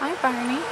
Hi, Barney.